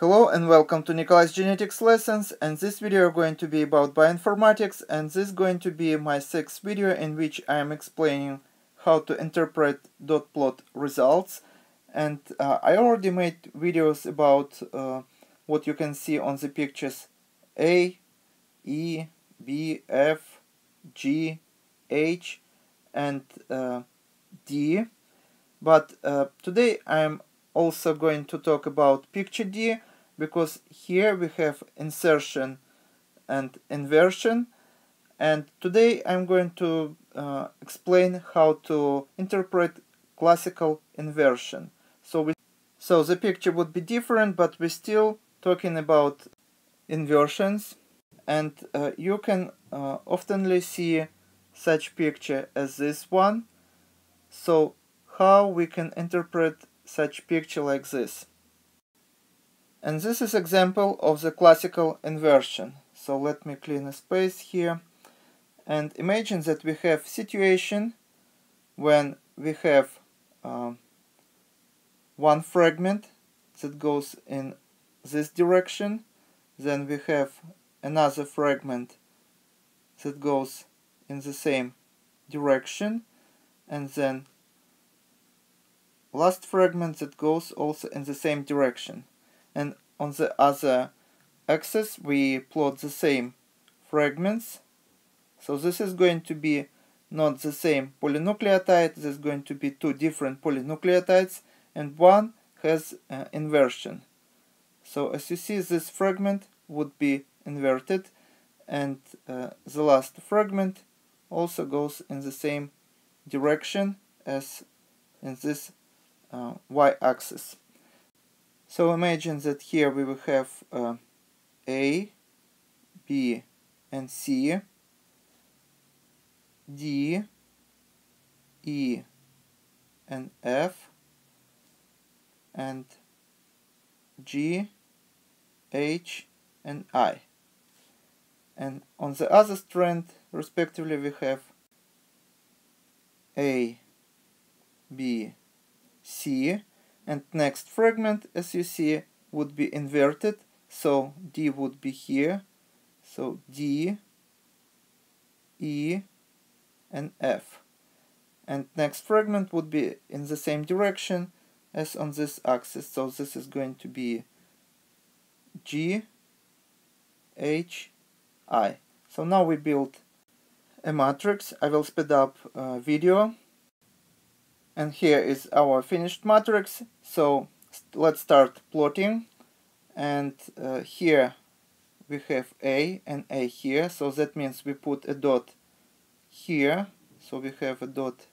Hello and welcome to Nikolay's Genetics Lessons and this video are going to be about bioinformatics and this is going to be my sixth video in which I am explaining how to interpret dot plot results. And uh, I already made videos about uh, what you can see on the pictures A, E, B, F, G, H and uh, D. But uh, today I'm also going to talk about picture D because here we have insertion and inversion and today I'm going to uh, explain how to interpret classical inversion. So we, so the picture would be different but we're still talking about inversions and uh, you can uh, oftenly see such picture as this one. So how we can interpret such picture like this. And this is example of the classical inversion. So let me clean a space here. And imagine that we have situation when we have uh, one fragment that goes in this direction. Then we have another fragment that goes in the same direction. And then last fragment that goes also in the same direction and on the other axis we plot the same fragments so this is going to be not the same polynucleotide this is going to be two different polynucleotides and one has uh, inversion so as you see this fragment would be inverted and uh, the last fragment also goes in the same direction as in this uh, y-axis. So imagine that here we will have uh, A, B and C, D, E and F, and G, H and I. And on the other strand, respectively, we have A, B, C and next fragment as you see would be inverted. So D would be here. So D E and F. And next fragment would be in the same direction as on this axis. So this is going to be G H I. So now we build a matrix. I will speed up uh, video and here is our finished matrix. So let's start plotting. And uh, here we have A and A here. So that means we put a dot here. So we have a dot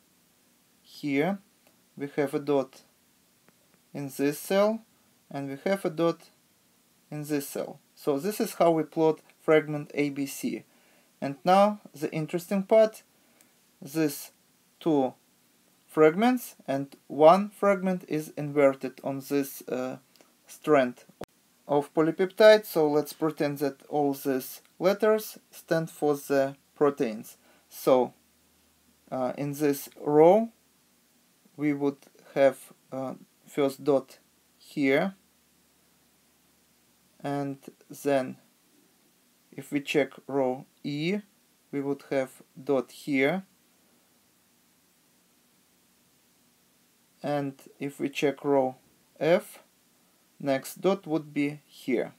here. We have a dot in this cell. And we have a dot in this cell. So this is how we plot fragment ABC and now the interesting part. This two fragments and one fragment is inverted on this uh, strand of polypeptide. So let's pretend that all these letters stand for the proteins. So uh, in this row we would have uh, first dot here and then if we check row E we would have dot here and if we check row F next dot would be here.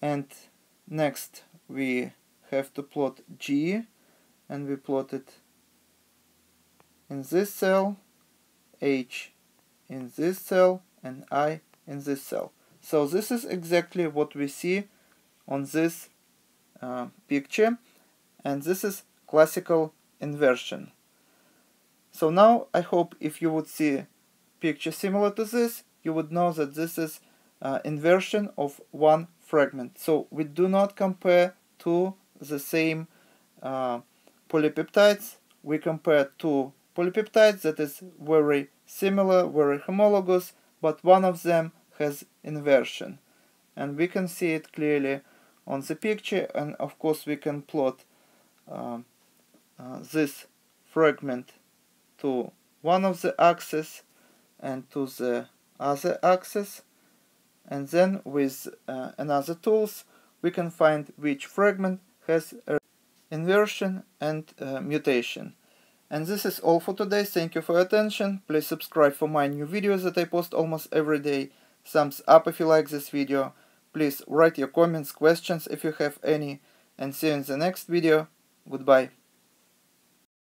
And next we have to plot G and we plot it in this cell H in this cell and I in this cell. So this is exactly what we see on this uh, picture and this is classical inversion so now I hope if you would see picture similar to this, you would know that this is uh, inversion of one fragment. So we do not compare two the same uh, polypeptides. We compare two polypeptides that is very similar, very homologous, but one of them has inversion. And we can see it clearly on the picture and of course we can plot uh, uh this fragment to one of the axes and to the other axis and then with uh, another tools we can find which fragment has inversion and uh, mutation. And this is all for today. Thank you for your attention. Please subscribe for my new videos that I post almost every day. Thumbs up if you like this video. Please write your comments, questions if you have any. And see you in the next video. Goodbye.